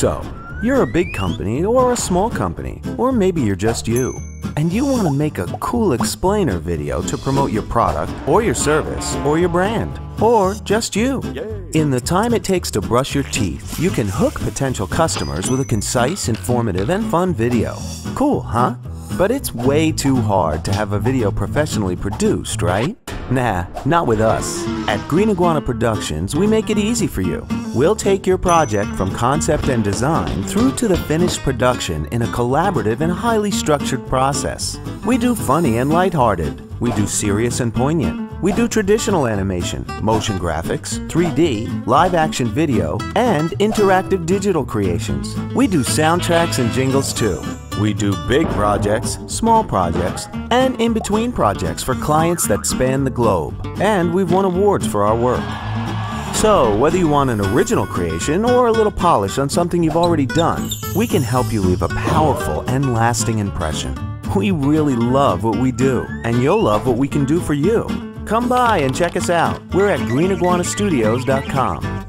So, you're a big company or a small company, or maybe you're just you, and you want to make a cool explainer video to promote your product or your service or your brand, or just you. In the time it takes to brush your teeth, you can hook potential customers with a concise, informative, and fun video. Cool, huh? But it's way too hard to have a video professionally produced, right? Nah, not with us. At Green Iguana Productions, we make it easy for you. We'll take your project from concept and design through to the finished production in a collaborative and highly structured process. We do funny and lighthearted. We do serious and poignant. We do traditional animation, motion graphics, 3D, live action video, and interactive digital creations. We do soundtracks and jingles too. We do big projects, small projects, and in between projects for clients that span the globe. And we've won awards for our work. So, whether you want an original creation or a little polish on something you've already done, we can help you leave a powerful and lasting impression. We really love what we do, and you'll love what we can do for you. Come by and check us out. We're at greeniguanastudios.com.